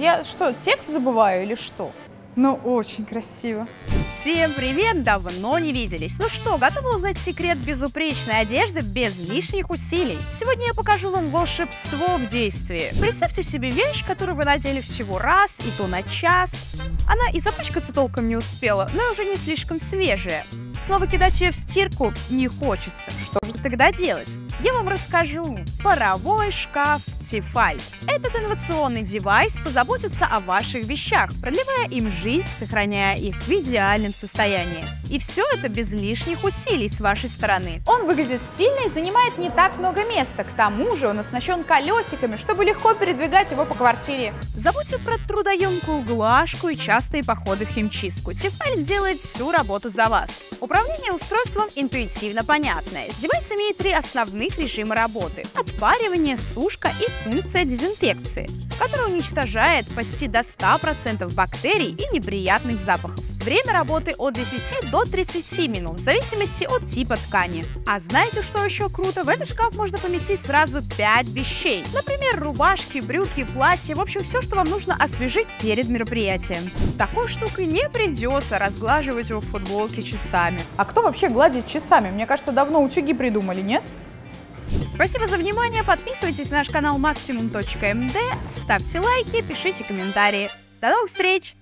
Я что, текст забываю или что? Ну, очень красиво. Всем привет! Давно не виделись. Ну что, готовы узнать секрет безупречной одежды без лишних усилий? Сегодня я покажу вам волшебство в действии. Представьте себе вещь, которую вы надели всего раз, и то на час. Она и запачкаться толком не успела, но и уже не слишком свежая. Снова кидать ее в стирку не хочется. Что же тогда делать? Я вам расскажу. Паровой шкаф Tefal. Этот инновационный девайс позаботится о ваших вещах, продлевая им жизнь, сохраняя их в идеальном состоянии. И все это без лишних усилий с вашей стороны. Он выглядит стильно и занимает не так много места. К тому же он оснащен колесиками, чтобы легко передвигать его по квартире. Забудьте про трудоемкую глажку и частые походы в химчистку. Tefal делает всю работу за вас. Управление устройством интуитивно понятное. Девайс имеет три основных режима работы. Отпаривание, сушка и функция дезинфекции, которая уничтожает почти до 100% бактерий и неприятных запахов. Время работы от 10 до 30 минут, в зависимости от типа ткани. А знаете, что еще круто? В этот шкаф можно поместить сразу 5 вещей. Например, рубашки, брюки, платья, в общем, все, что вам нужно освежить перед мероприятием. Такой штукой не придется разглаживать его в футболке часами. А кто вообще гладит часами? Мне кажется, давно утюги придумали, нет? Спасибо за внимание, подписывайтесь на наш канал максимум.мд, ставьте лайки, пишите комментарии. До новых встреч!